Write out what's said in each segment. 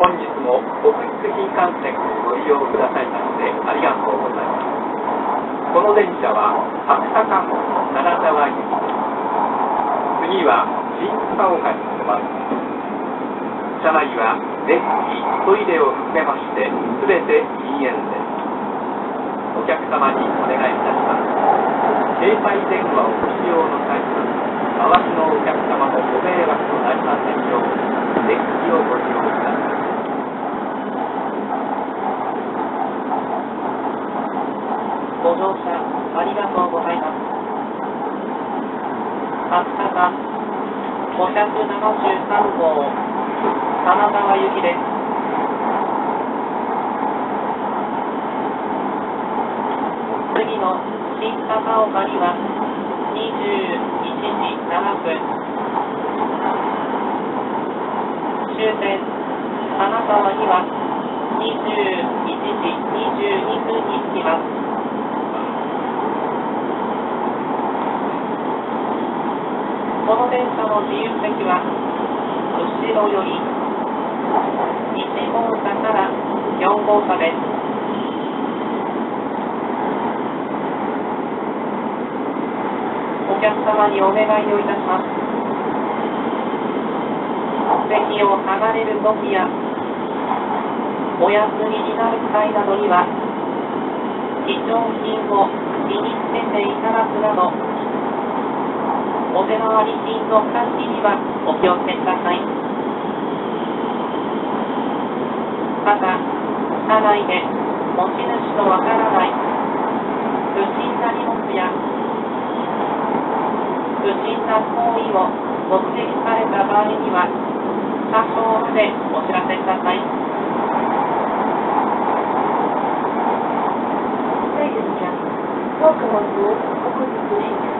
本日も北陸新幹線をご利用くださいましてありがとうございます。この電車は白坂金沢行き。次は新高岡に停まります。車内は電気、トイレを含めまして全て禁煙です。お客様にお願いいたします。携帯電話をご使用の際は、周りのお客様のご迷惑となりませんよう、電気をご利用ください。ご乗車ありがとうございます。白坂573号金沢行きです。次の新高岡には21時7分終点金沢には21時22分に着きます。この電車の自由席は後ろより1号車から4号車です。お客様にお願いをいたします。席を離れる時やお休みになる際などには貴重品を身につけていただくなどお手回り品の管理にはお気をつけください。また、車内で持ち主とわからない不審な荷物や不審な行為を目撃された場合には車掌までお知らせください。Ladies and gentlemen, welcome on board Okuruku Shinkansen.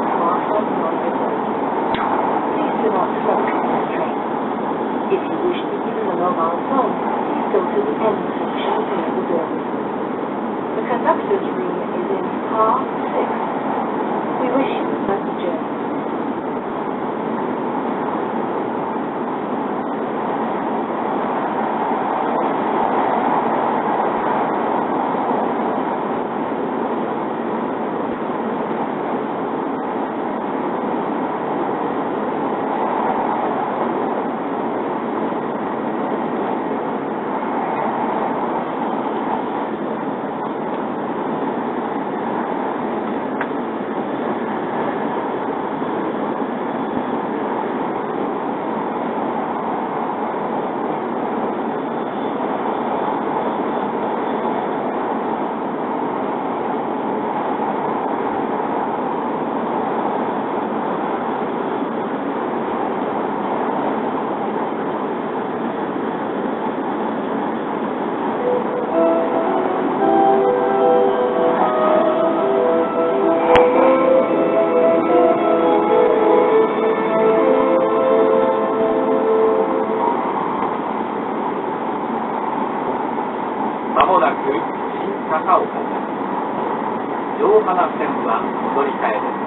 上花線は乗り換えです。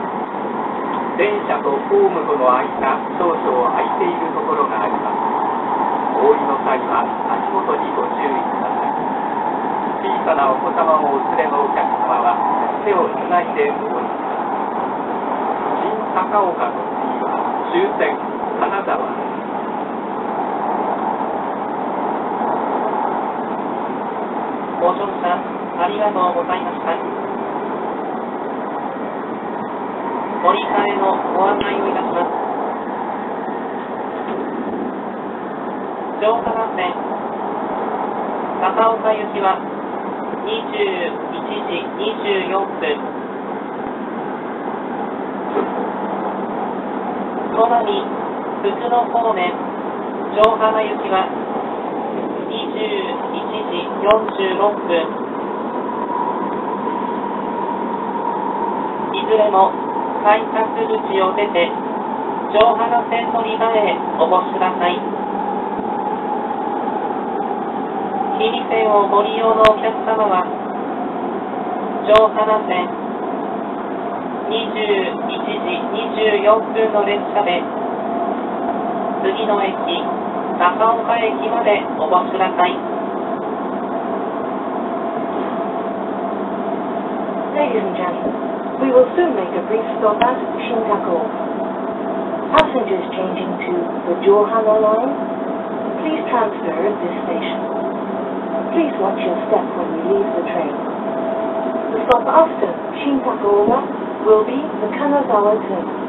電車とホームとの間、少々空いているところがあります。お降りの際は足元にご注意ください。小さなお子様をお連れのお客様は手をつないでお降りください。新高岡の次は終点金沢です。ご乗車ありがとうございました。乗り換えのご案内をいたします城下幹線高岡行きは21時24分さらに福の方面上原行きは21時46分いずれも改札口を出て上原線乗り場へお越しください日比線をご利用のお客様は上原線21時24分の列車で次の駅高岡駅までお越しください Ladies and gentlemen, we will soon make a brief stop at Shintaku. Passengers changing to the Johana line, please transfer at this station. Please watch your step when you leave the train. The stop after Shintaku will be the Kanazawa terminus.